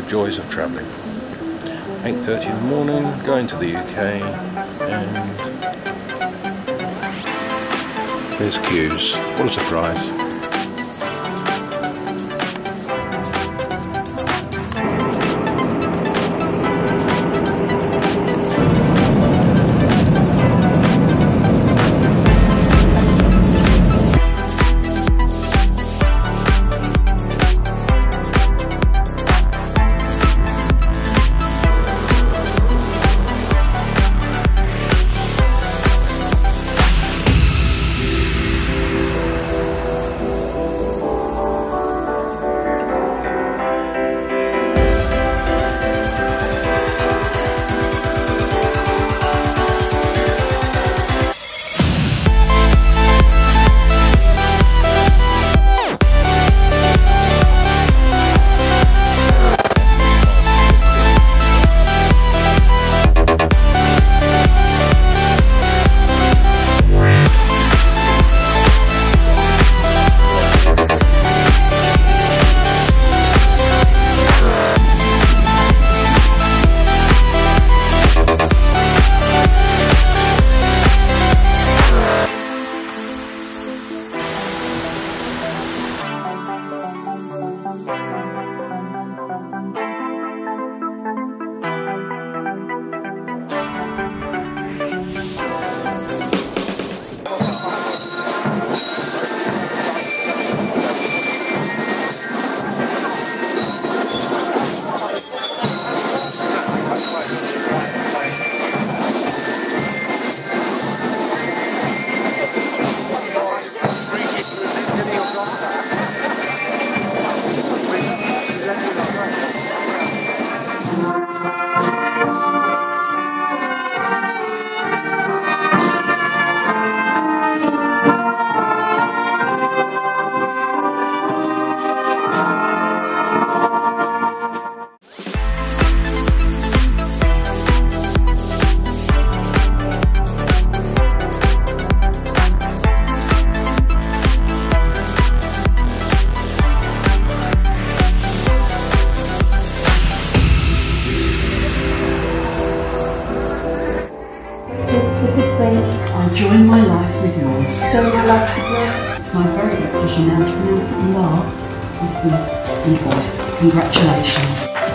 the joys of travelling. 8.30 in the morning, going to the UK, and there's queues. What a surprise. I'll join my life with yours. Join your life with mine. It's my very good pleasure now to announce that you are husband and wife. Congratulations.